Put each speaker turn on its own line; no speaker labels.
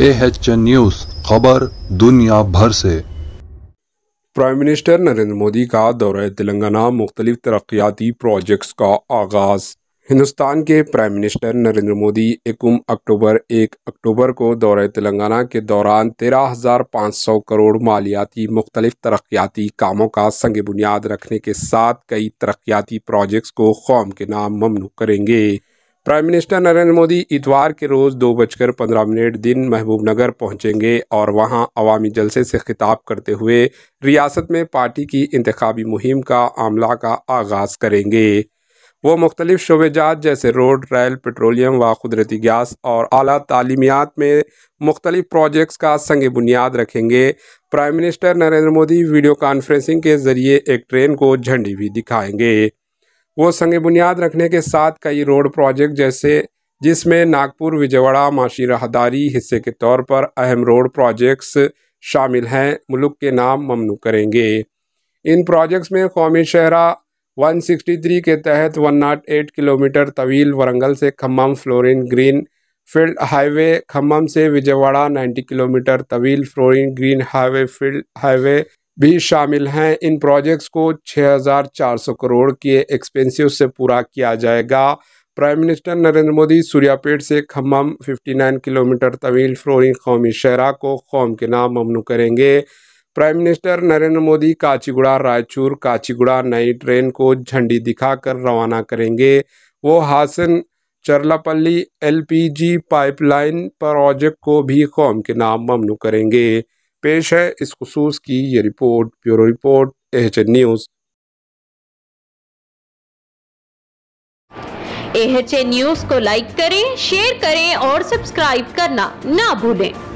H news खबर दुनिया भर से।
प्राइम मिनिस्टर नरेंद्र मोदी का दौरा तेलंगाना मुख्तलिफ़ तरक्याती प्रोजेक्ट्स का आगाज़। हिंदुस्तान के प्राइम मिनिस्टर नरेंद्र मोदी एकम अक्टूबर, एक अक्टूबर को दौरे तेलंगाना के दौरान तेरह हज़ार पाँच सौ करोड़ मालियाती मुख्तलिफ़ तरक्याती कामों का संग बुनियाद रखने के साथ कई तरक्याती प्रोजेक्ट्स को कौम के नाम ममनू करेंगे। प्राइम मिनिस्टर नरेंद्र मोदी इतवार के रोज़ दो बजकर पंद्रह मिनट दिन महबूब नगर पहुँचेंगे और वहाँ अवामी जलसे से खिताब करते हुए रियासत में पार्टी की इंतबी मुहिम का आमला का आगाज़ करेंगे। वो मुख्तलिफ़ शोबेजात जैसे रोड, रेल, पेट्रोलियम व कुदरती गैस और अली तालीमियात में मुख्तलिफ़ प्रोजेक्ट्स का संग बुनियाद रखेंगे। Prime minister Narendra Modi video conferencing के ज़रिए एक ट्रेन को झंडी भी दिखाएँगे। वो संग बुनियाद रखने के साथ कई रोड प्रोजेक्ट जैसे जिसमें नागपुर, विजयवाड़ा, माशी राहदारी हिस्से के तौर पर अहम रोड प्रोजेक्ट्स शामिल हैं, मुल्क के नाम ममनू करेंगे। इन प्रोजेक्ट्स में कौमी शहरा 163 के तहत 108 किलोमीटर तवील वरंगल से Khammam four lane green field highway, Khammam से विजयवाड़ा 90 किलोमीटर तवील four lane green highway field highway भी शामिल हैं। इन प्रोजेक्ट्स को 6,400 करोड़ के एक्सपेंसिव से पूरा किया जाएगा। प्राइम मिनिस्टर नरेंद्र मोदी सूर्यापेट से खम्मम 59 किलोमीटर तवील फ्लोरिंग कौमी शहरा को कौम के नाम ममनू करेंगे। प्राइम मिनिस्टर नरेंद्र मोदी काचीगुड़ा रायचूर काचीगुड़ा नई ट्रेन को झंडी दिखाकर रवाना करेंगे। वो Hassan Cherlapalli LPG pipeline project को भी कौम के नाम ममनू करेंगे। पेश है। इस खसूस की ये report, bureau report H news.
HN news को लाइक करें, शेयर करें और सब्सक्राइब करना ना भूलें।